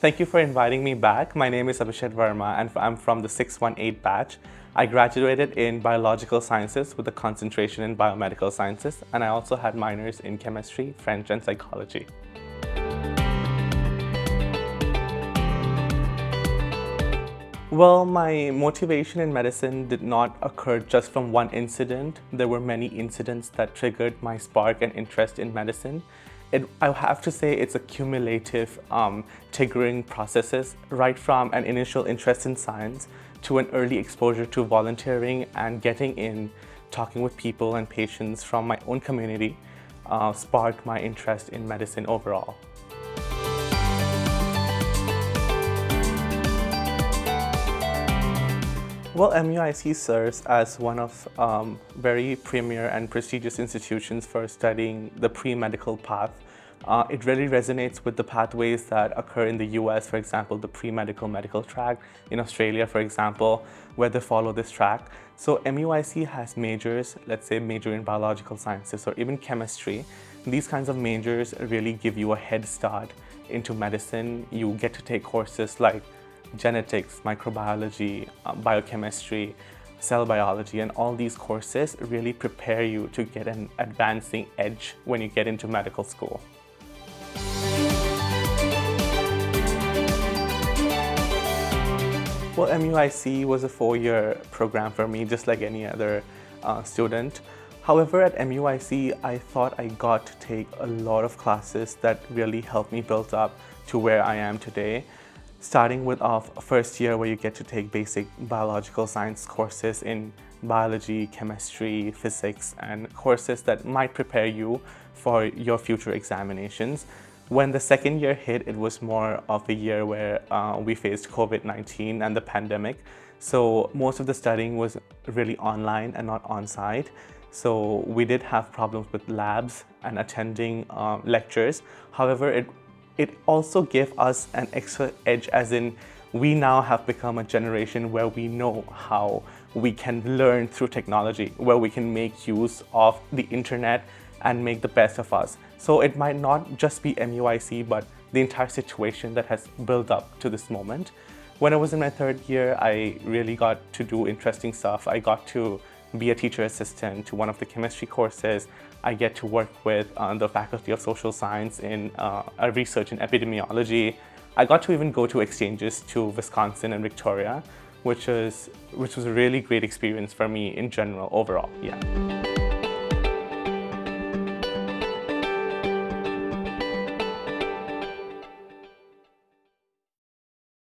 Thank you for inviting me back. My name is Abhishek Verma and I'm from the 618 batch. I graduated in biological sciences with a concentration in biomedical sciences and I also had minors in chemistry, French and psychology. Well, my motivation in medicine did not occur just from one incident. There were many incidents that triggered my spark and interest in medicine it, I have to say it's a cumulative um, triggering processes, right from an initial interest in science to an early exposure to volunteering and getting in, talking with people and patients from my own community uh, sparked my interest in medicine overall. Well, MUIC serves as one of um, very premier and prestigious institutions for studying the pre-medical path. Uh, it really resonates with the pathways that occur in the US, for example, the pre-medical medical track, in Australia, for example, where they follow this track. So MUIC has majors, let's say major in biological sciences or even chemistry. These kinds of majors really give you a head start into medicine. You get to take courses like genetics, microbiology, um, biochemistry, cell biology, and all these courses really prepare you to get an advancing edge when you get into medical school. Well, MUIC was a four-year program for me, just like any other uh, student. However, at MUIC, I thought I got to take a lot of classes that really helped me build up to where I am today starting with our first year where you get to take basic biological science courses in biology, chemistry, physics, and courses that might prepare you for your future examinations. When the second year hit, it was more of a year where uh, we faced COVID-19 and the pandemic. So most of the studying was really online and not on-site. So we did have problems with labs and attending um, lectures. However, it it also gave us an extra edge as in we now have become a generation where we know how we can learn through technology, where we can make use of the internet and make the best of us. So it might not just be MUIC, but the entire situation that has built up to this moment. When I was in my third year, I really got to do interesting stuff. I got to be a teacher assistant to one of the chemistry courses. I get to work with uh, the Faculty of Social Science in uh, research in epidemiology. I got to even go to exchanges to Wisconsin and Victoria, which was, which was a really great experience for me in general overall, yeah.